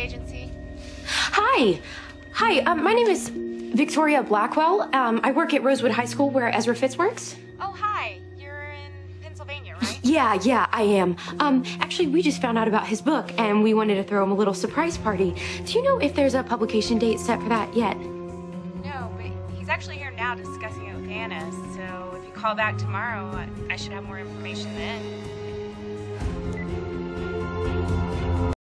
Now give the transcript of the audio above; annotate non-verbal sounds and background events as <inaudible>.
agency. Hi. Hi, um, my name is Victoria Blackwell. Um, I work at Rosewood High School where Ezra Fitz works. Oh, hi. You're in Pennsylvania, right? <laughs> Yeah, yeah, I am. Um, actually, we just found out about his book and we wanted to throw him a little surprise party. Do you know if there's a publication date set for that yet? No, but he's actually here now discussing it with Anna, so if you call back tomorrow, I should have more information then.